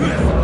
Yeah.